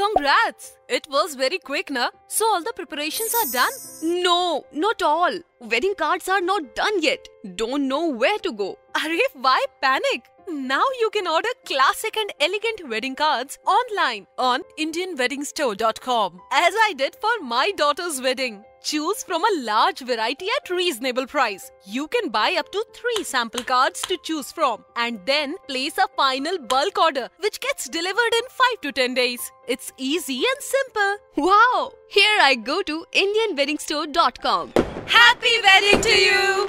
Congrats! It was very quick, na? So all the preparations are done? No, not all. Wedding cards are not done yet. Don't know where to go. Arif, why panic? Now you can order classic and elegant wedding cards online on IndianWeddingStore.com as I did for my daughter's wedding. Choose from a large variety at reasonable price. You can buy up to 3 sample cards to choose from and then place a final bulk order which gets delivered in 5 to 10 days. It's easy and simple. Wow! Here I go to IndianWeddingStore.com. Happy wedding to you!